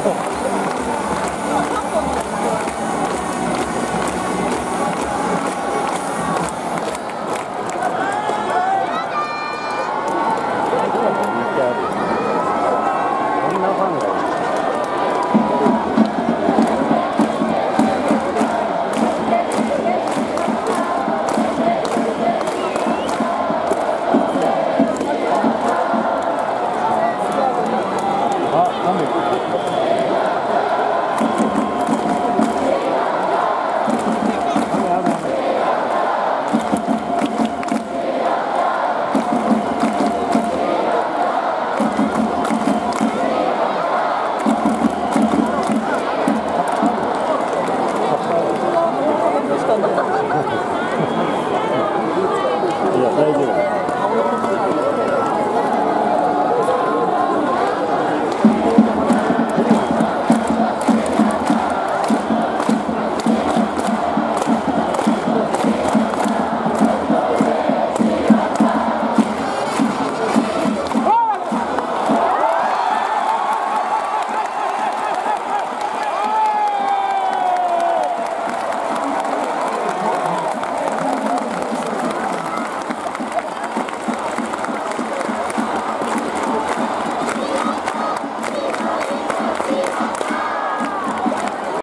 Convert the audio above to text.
こんなファンがい。